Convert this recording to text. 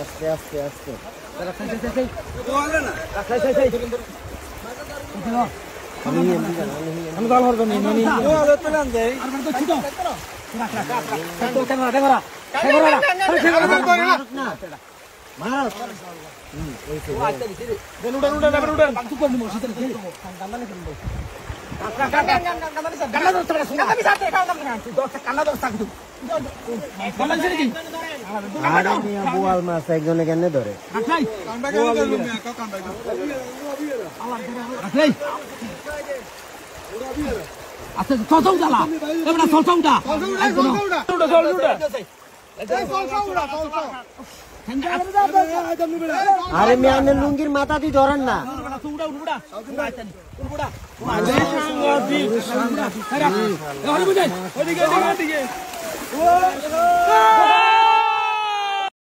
আস্তে আস্তে আস্তে আমি দল হরবে নি নি আর তো ছোট রাখ রাখ রাখ তো ক্যামেরা ক্যামেরা ক্যামেরা মার উড়ান উড়ান এবার উড়ান তুই কোন মসজিদ রে কান্না নে কিনবো কান্না দোস্ত করে শুনা আমি সাথে কান্না না তুই দোস্ত কান্না দোস্ত থাকু কান্না ছেড়ে কি আরে মিয়া বোয়াল মাছ একজনে কেন ধরে? রাখাই। রাখাই। আচ্ছা জ্বালা। এবার আরে মিয়া আপনি লুঙ্গির মাথা দিয়ে ধরেন না। উড়া উড়া উড়া উড়া উড়া উড়া